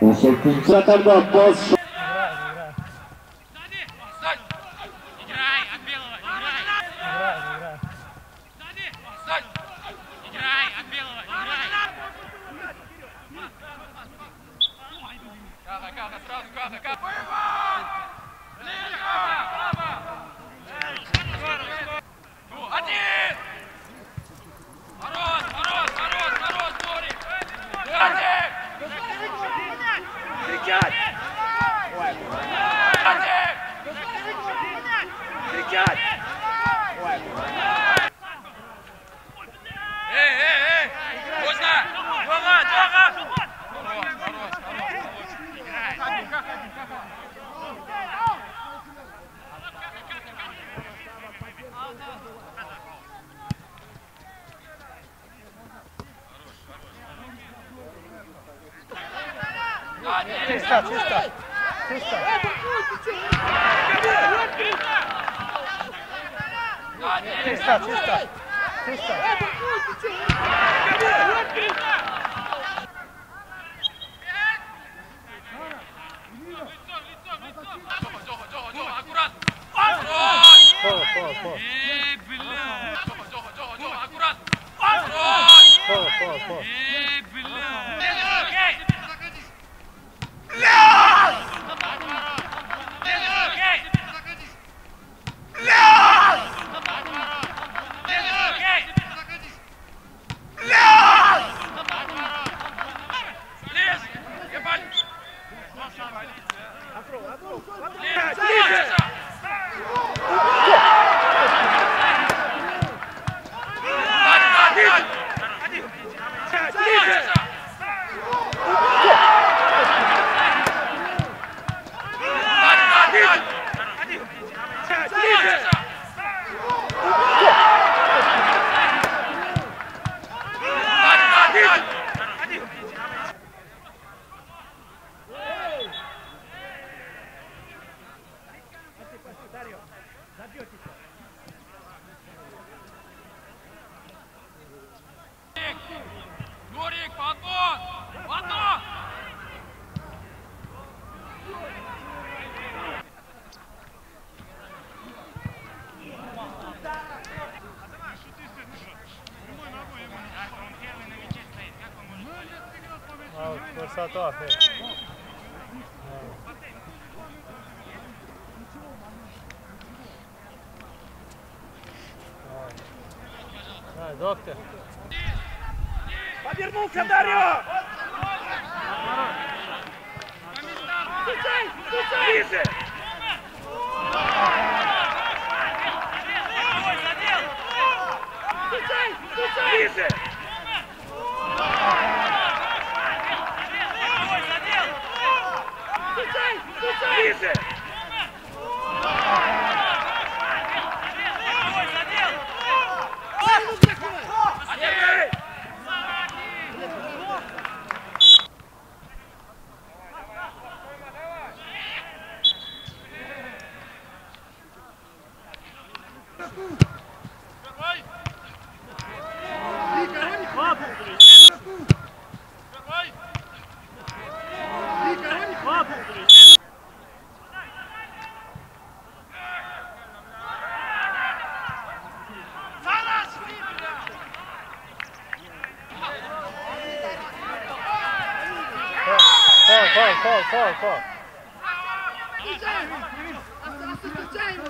18 Атарда Аббас Играй, от белого, играй. Играй, от белого, играй. Каха, каха, сразу Кричать! Один! Чисто, чисто. Чисто. Чисто, чисто. Чисто. Тёма, Тёма, Тёма, Тёма, аккуратно! Нурик, подбор! Подбор! А, вот Высота. Давай, доктор. Повернулся, Дарья! Ближе! Ближе! Ближе! Sol, Sol. Dicemi, Dicemi,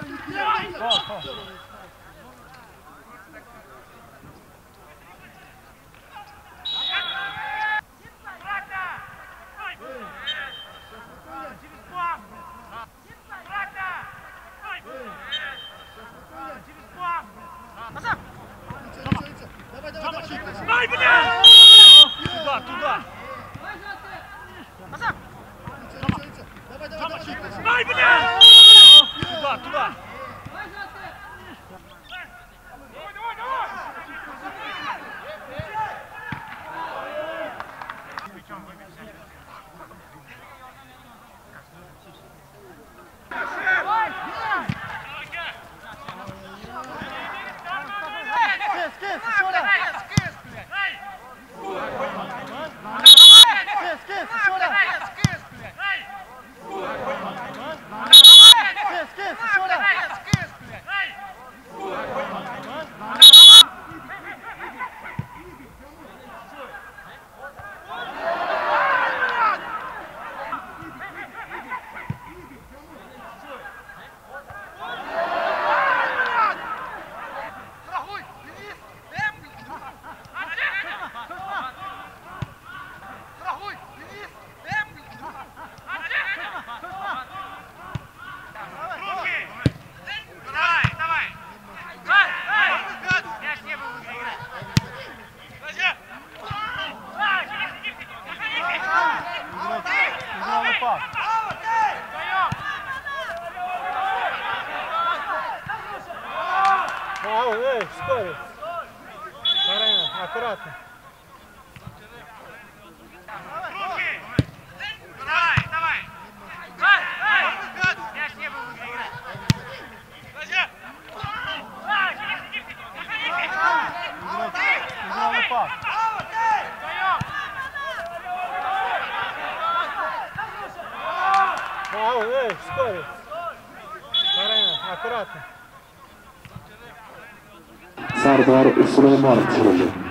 kiss, kiss, kiss. Играть. Играл на пас. Ау, эй, вскоре. Карина, аккуратно. سردار اسرائیل مارد شده